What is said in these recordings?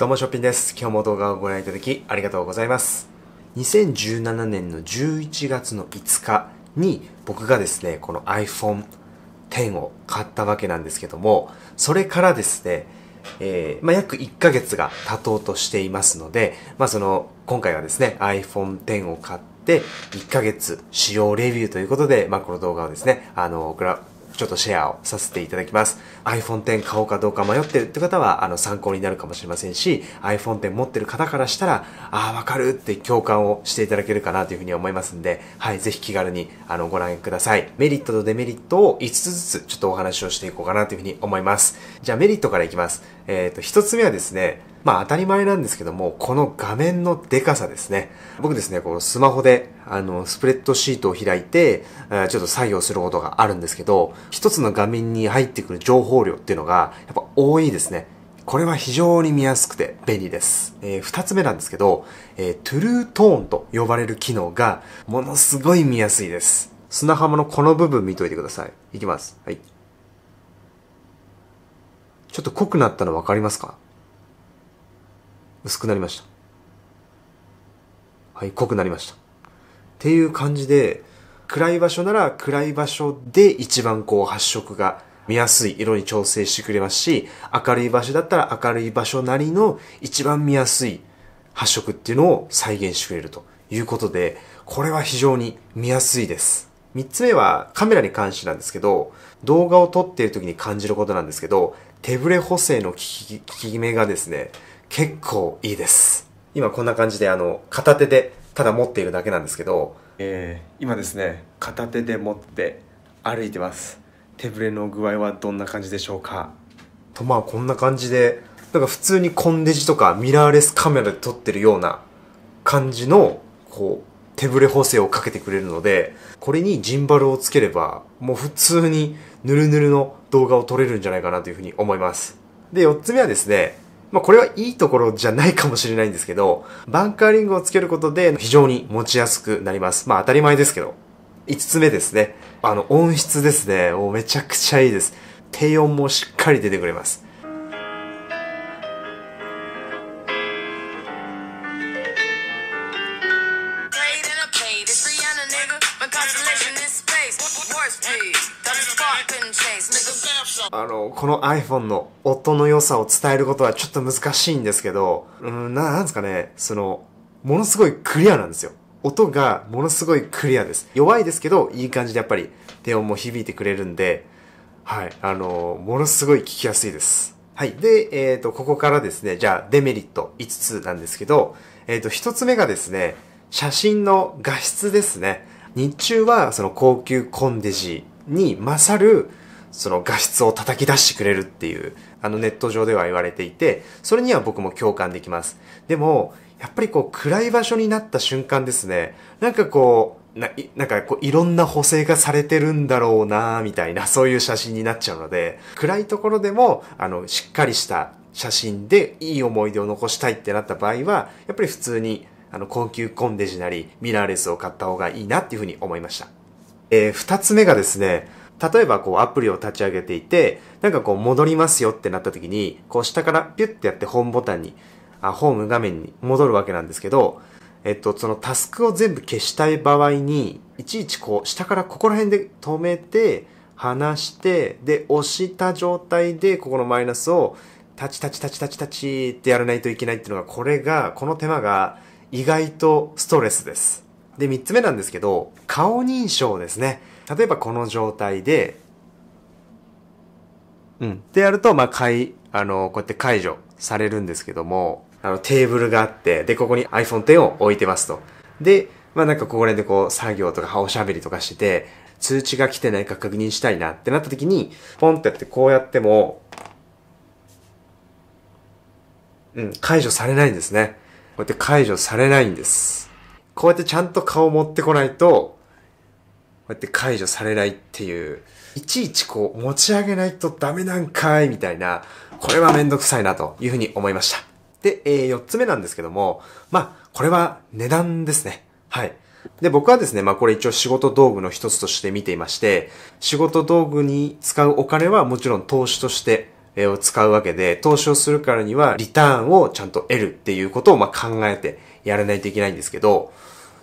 どうもショッピンです。今日も動画をご覧いただきありがとうございます。2017年の11月の5日に僕がですね、この iPhone X を買ったわけなんですけども、それからですね、えーまあ、約1ヶ月が経とうとしていますので、まあ、その、今回はですね、iPhone X を買って、1ヶ月使用レビューということで、まあ、この動画をですね、あの、僕ら、ちょっとシェアをさせていただきます。iPhone X 買おうかどうか迷ってるって方は、あの、参考になるかもしれませんし、iPhone X 持ってる方からしたら、ああ、わかるって共感をしていただけるかなというふうに思いますんで、はい、ぜひ気軽に、あの、ご覧ください。メリットとデメリットを5つずつ、ちょっとお話をしていこうかなというふうに思います。じゃあ、メリットからいきます。えっ、と、1つ目はですね、まあ当たり前なんですけども、この画面のデカさですね。僕ですね、このスマホで、あの、スプレッドシートを開いて、ちょっと作業することがあるんですけど、一つの画面に入ってくる情報量っていうのが、やっぱ多いですね。これは非常に見やすくて便利です。えー二つ目なんですけど、えートゥルートーンと呼ばれる機能が、ものすごい見やすいです。砂浜のこの部分見といてください。いきます。はい。ちょっと濃くなったの分かりますか？薄くなりました。はい、濃くなりました。っていう感じで、暗い場所なら暗い場所で一番こう発色が見やすい色に調整してくれますし、明るい場所だったら明るい場所なりの一番見やすい発色っていうのを再現してくれるということで、これは非常に見やすいです。三つ目はカメラに関してなんですけど、動画を撮っている時に感じることなんですけど、手ブレ補正の効き効き目がですね、結構いいです。今こんな感じであの、片手でただ持っているだけなんですけど、えー、今ですね、片手で持って歩いてます。手ブレの具合はどんな感じでしょうか？とまあこんな感じで、なんか普通にコンデジとかミラーレスカメラで撮ってるような感じの、こう、手ブレ補正をかけてくれるので、これにジンバルをつければ、もう普通にヌルヌルの動画を撮れるんじゃないかなというふうに思います。で、4つ目はですね、まあこれはいいところじゃないかもしれないんですけど、バンカーリングをつけることで非常に持ちやすくなります。まあ当たり前ですけど。5つ目ですね。あの音質ですね。もうめちゃくちゃいいです。低音もしっかり出てくれます。あの、この iPhone の音の良さを伝えることはちょっと難しいんですけど、うん、ななんですかね、その、ものすごいクリアなんですよ。音がものすごいクリアです。弱いですけど、いい感じでやっぱり低音も響いてくれるんで、はい、あの、ものすごい聞きやすいです。はい。で、えっ、と、ここからですね、じゃあ、デメリット5つなんですけど、えっ、と、1つ目がですね、写真の画質ですね。日中は、その高級コンデジに勝る、その画質を叩き出してくれるっていう、あのネット上では言われていて、それには僕も共感できます。でも、やっぱりこう暗い場所になった瞬間ですね、なんかこう、ななんかこういろんな補正がされてるんだろうなみたいな、そういう写真になっちゃうので、暗いところでも、あの、しっかりした写真でいい思い出を残したいってなった場合は、やっぱり普通に、あの、高級コンデジなり、ミラーレスを買った方がいいなっていうふうに思いました。えー二つ目がですね、例えばこうアプリを立ち上げていて、なんかこう戻りますよってなった時に、こう下からピュッてやってホームボタンに、あ、ホーム画面に戻るわけなんですけど、えっと、そのタスクを全部消したい場合に、いちいちこう下からここら辺で止めて、離して、で、押した状態でここのマイナスをタチタチタチタチタチってやらないといけないっていうのが、これが、この手間が意外とストレスです。で、三つ目なんですけど、顔認証ですね。例えばこの状態で、うん。ってやると、まあ、解、あの、こうやって解除されるんですけども、あの、テーブルがあって、で、ここに iPhone X を置いてますと。で、まあ、なんかここら辺でこう、作業とかおしゃべりとかしてて、通知が来てないか確認したいなってなった時に、ポンってやってこうやっても、うん、解除されないんですね。こうやって解除されないんです。こうやってちゃんと顔持ってこないと、こうやって解除されないっていう、いちいちこう持ち上げないとダメなんかいみたいな、これはめんどくさいなというふうに思いました。で、えー、4つ目なんですけども、まあ、これは値段ですね。はい。で、僕はですね、まあこれ一応仕事道具の一つとして見ていまして、仕事道具に使うお金はもちろん投資としてえを使うわけで、投資をするからにはリターンをちゃんと得るっていうことをまあ考えてやらないといけないんですけど、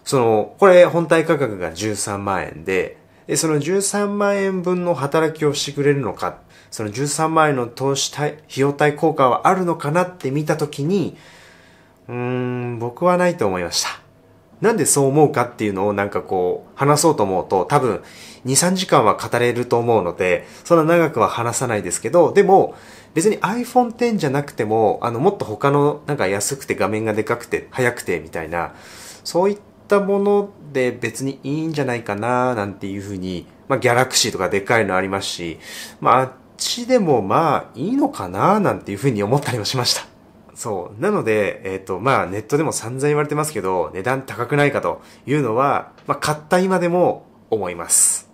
その、これ本体価格が13万円で、で、その13万円分の働きをしてくれるのか、その13万円の投資対、費用対効果はあるのかなって見たときに、うーん、僕はないと思いました。なんでそう思うかっていうのをなんかこう、話そうと思うと、多分、2、3時間は語れると思うので、そんな長くは話さないですけど、でも、別に iPhone X じゃなくても、あの、もっと他の、なんか安くて画面がでかくて、速くて、みたいな、そういったもので別にいいんじゃないかな、なんていうふうに、まあ、ギャラクシーとかでかいのありますし、まあ、あっちでもまあ、いいのかな、なんていうふうに思ったりもしました。そう。なので、えっ、と、まあ、ネットでも散々言われてますけど、値段高くないかというのは、まあ、買った今でも思います。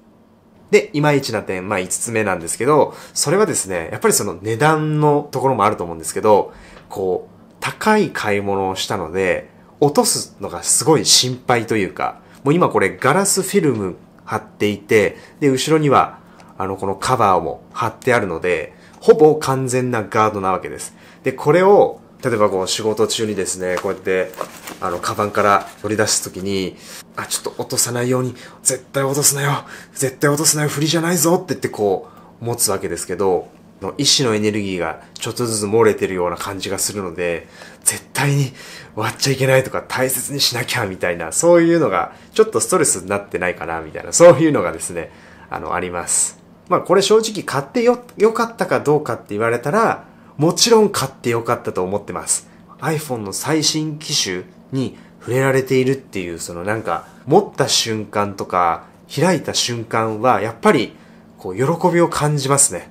で、いまいちな点、まあ、5つ目なんですけど、それはですね、やっぱりその値段のところもあると思うんですけど、こう、高い買い物をしたので、落とすのがすごい心配というか、もう今これガラスフィルム貼っていて、で、後ろには、あの、このカバーも貼ってあるので、ほぼ完全なガードなわけです。で、これを、例えばこう仕事中にですね、こうやって、あの、カバンから取り出すときに、あ、ちょっと落とさないように、絶対落とすなよ絶対落とすなよ振りじゃないぞって言ってこう、持つわけですけど、の意志のエネルギーがちょっとずつ漏れてるような感じがするので、絶対に割っちゃいけないとか大切にしなきゃみたいな、そういうのがちょっとストレスになってないかなみたいな、そういうのがですね、あの、あります。まあこれ正直買ってよ、よかったかどうかって言われたら、もちろん買ってよかったと思ってます。iPhone の最新機種に触れられているっていう、そのなんか、持った瞬間とか、開いた瞬間は、やっぱり、こう、喜びを感じますね。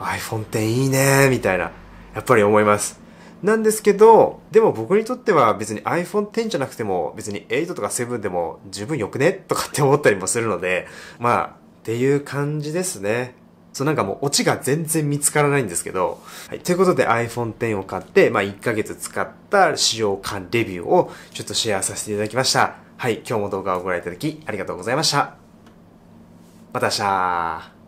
iPhone X いいねみたいな、やっぱり思います。なんですけど、でも僕にとっては別に iPhone X じゃなくても別に8とか7でも十分よくねとかって思ったりもするので、まあ、っていう感じですね。そうなんかもうオチが全然見つからないんですけど、はい。ということで iPhone X を買って、まあ1ヶ月使った使用感レビューをちょっとシェアさせていただきました。はい。今日も動画をご覧いただきありがとうございました。また明日